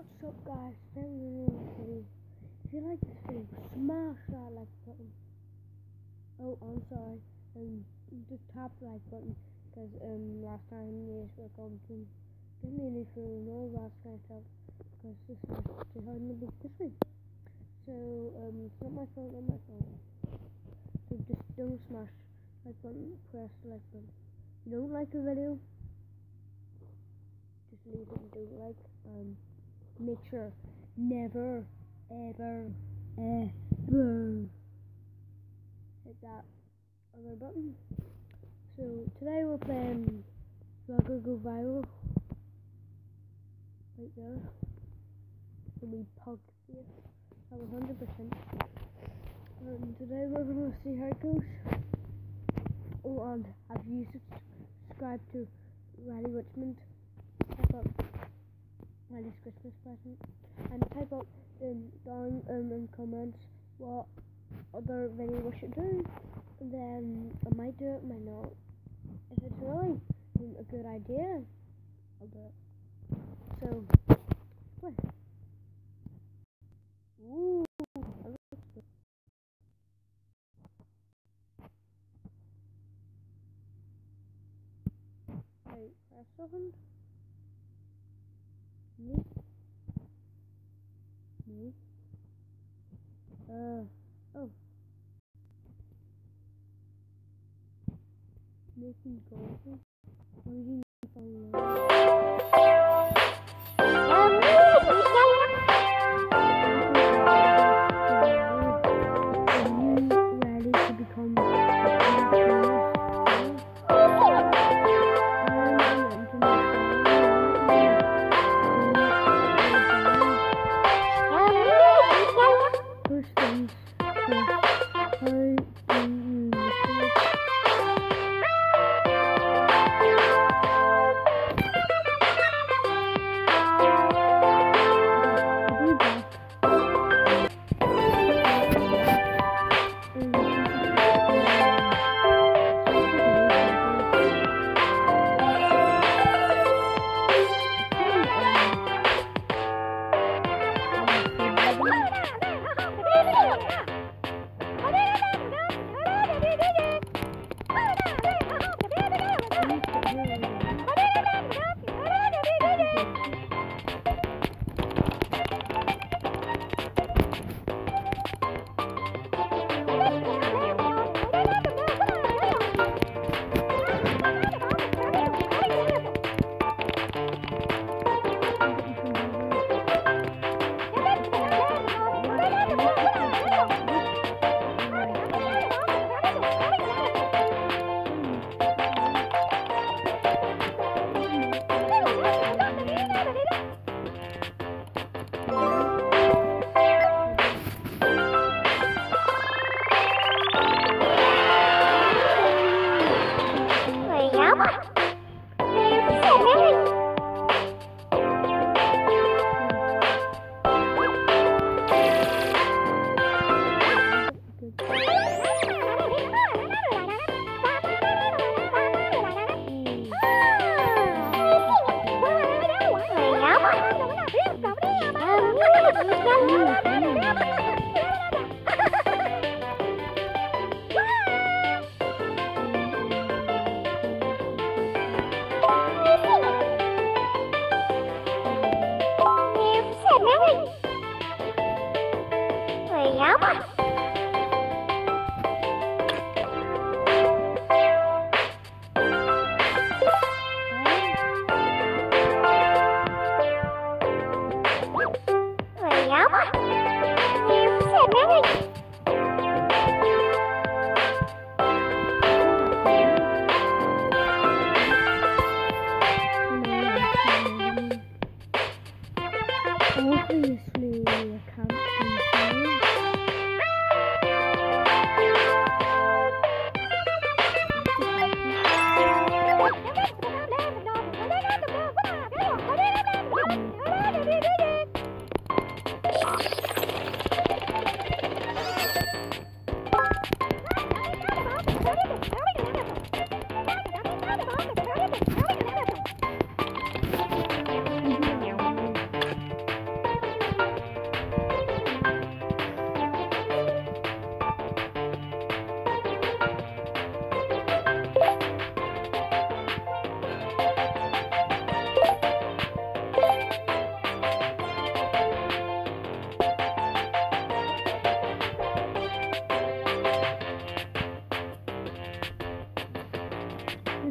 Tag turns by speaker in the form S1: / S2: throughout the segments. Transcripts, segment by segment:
S1: What's up guys, really video. If you like this video, smash that like button. Oh, I'm sorry. Um, just tap the like button because um last time you were going to give me any food and all that kind of stuff because this is just how the book this week. So um, it's not my fault, not my fault. So just don't smash like button, press the like button. If you don't like the video, just leave it and don't like. Um make sure never, ever, ever hit that other button. So today we're playing Vlogger Go Viral. Right there. And we pug. That was 100%. And today we're going to see how it goes. Oh, and have you subscribed to Riley Richmond? Out Christmas present. And type up um, down um, in comments what other video we should do. And then I might do it, might not. If it's really um, a good idea, I'll do it. So, what? Ooh. Wait, press गोल से और ये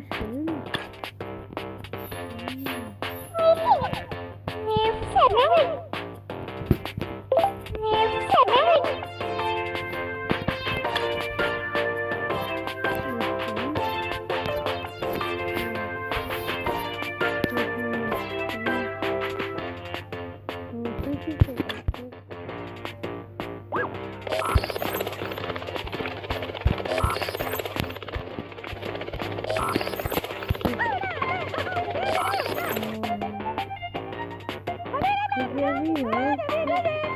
S1: 十秒姐姐美女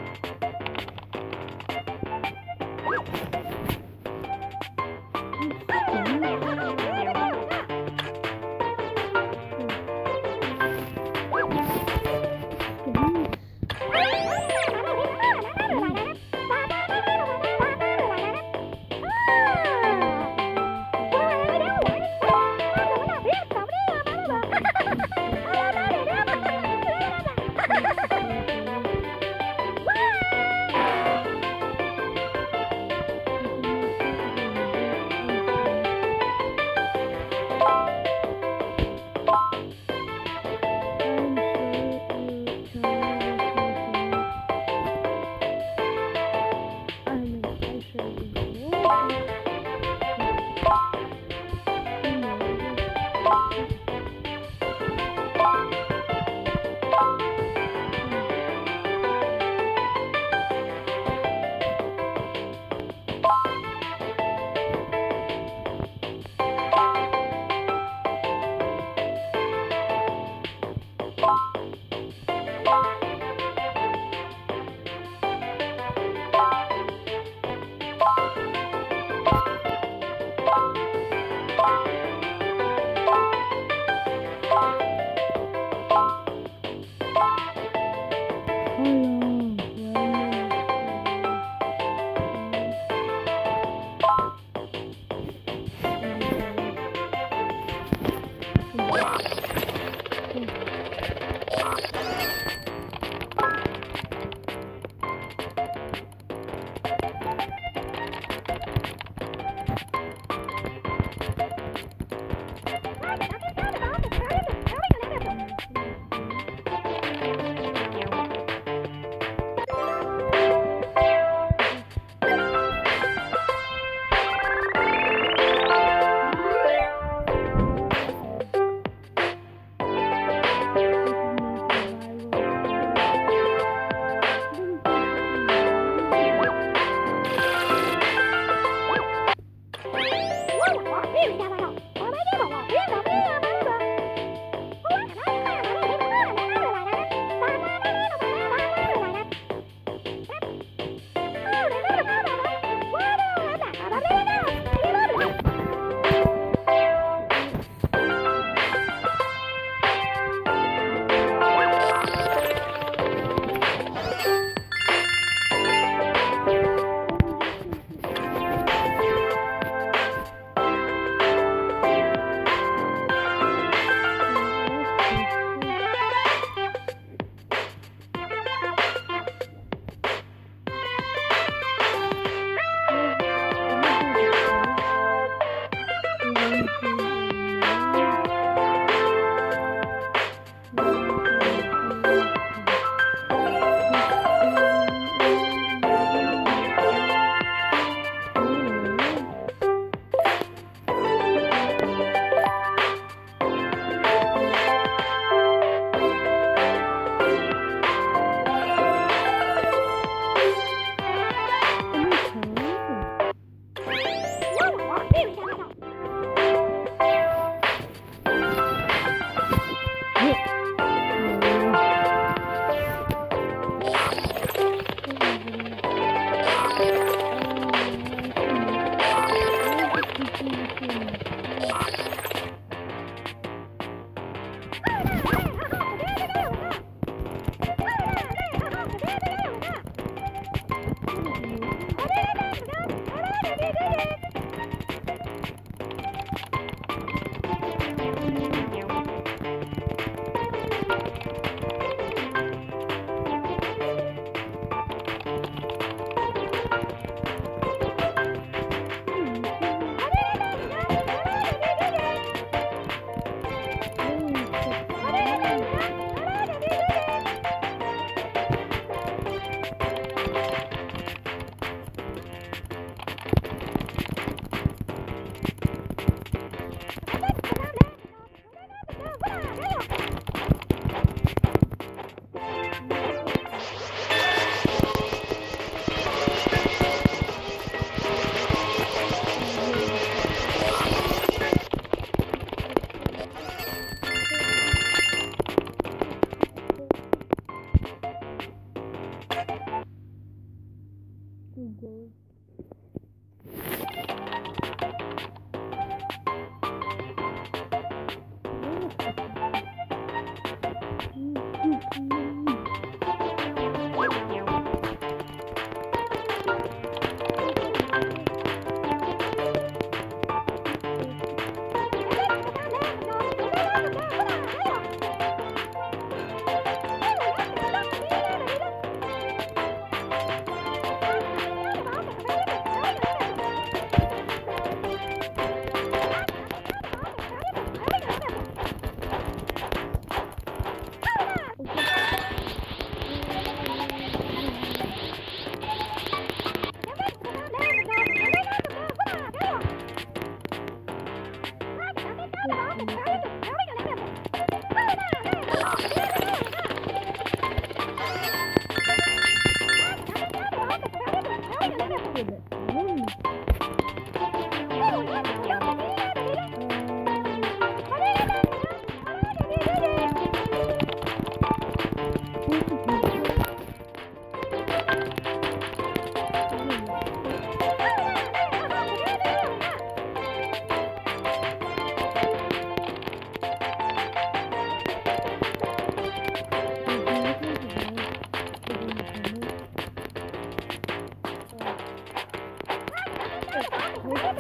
S1: Oh, my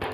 S1: God.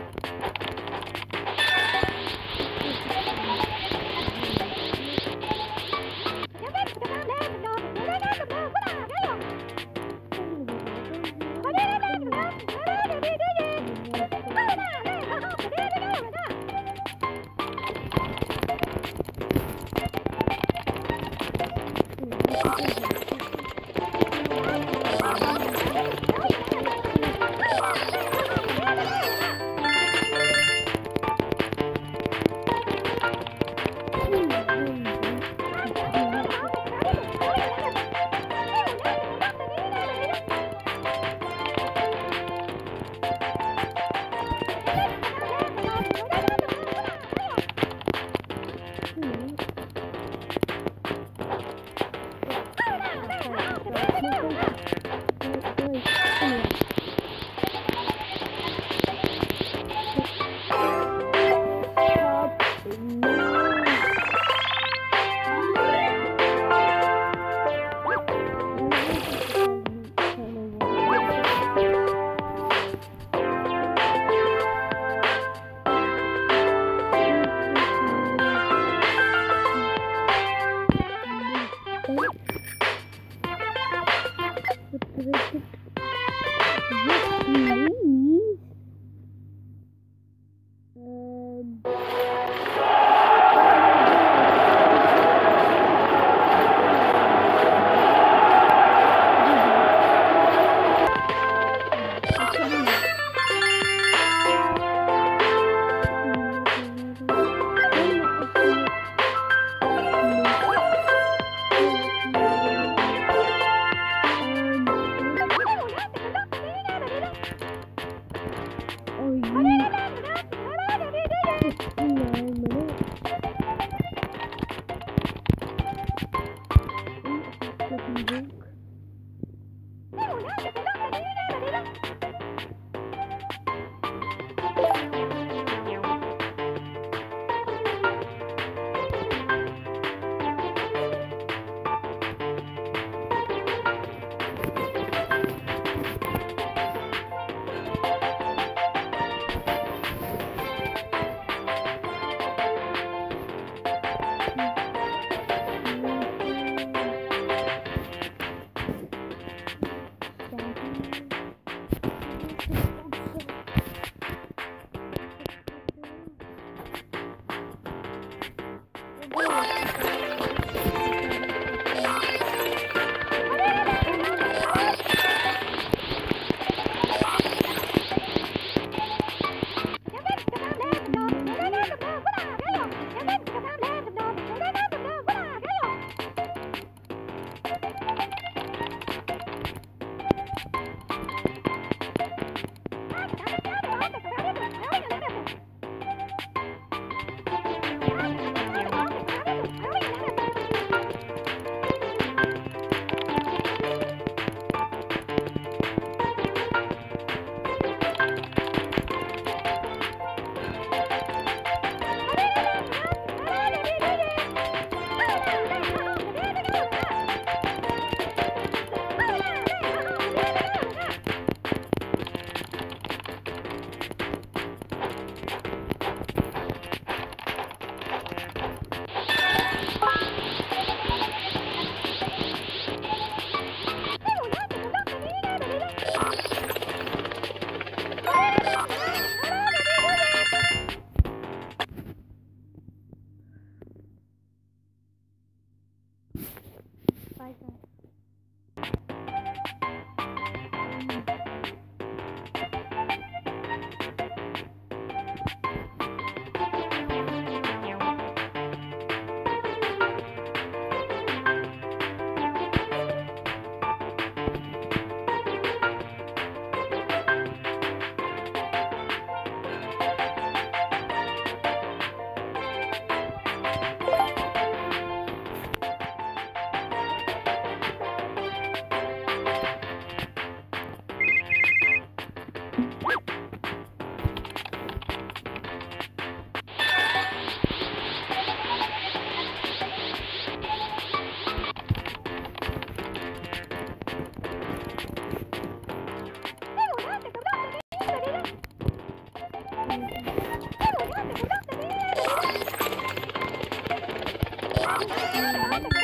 S1: やめて!